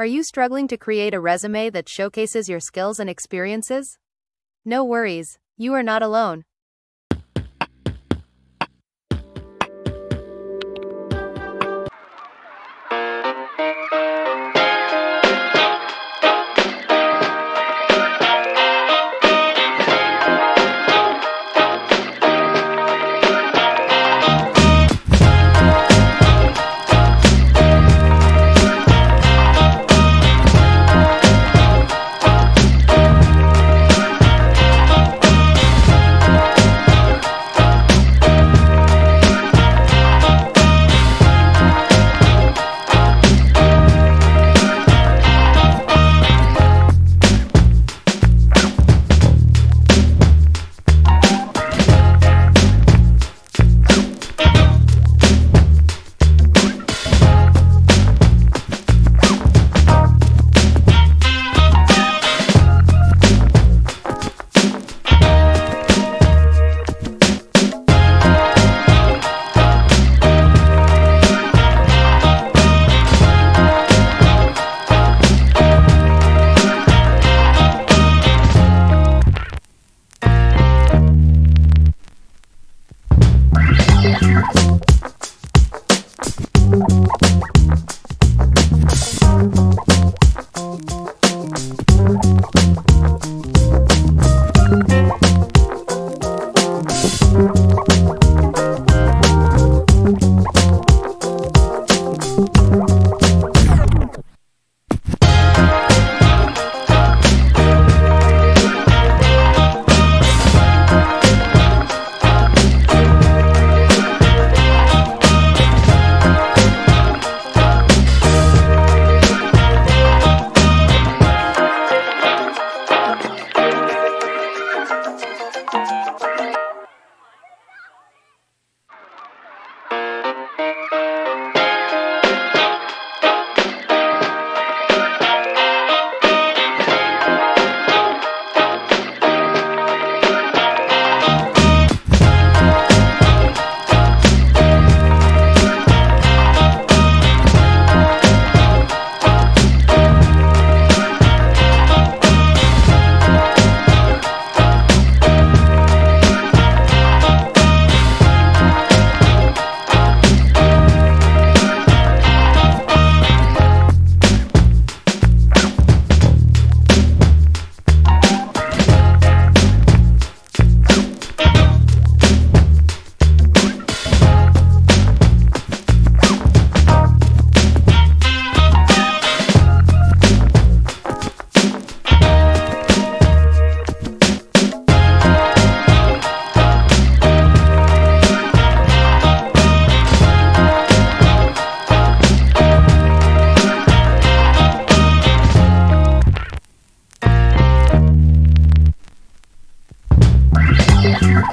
Are you struggling to create a resume that showcases your skills and experiences? No worries, you are not alone.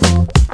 you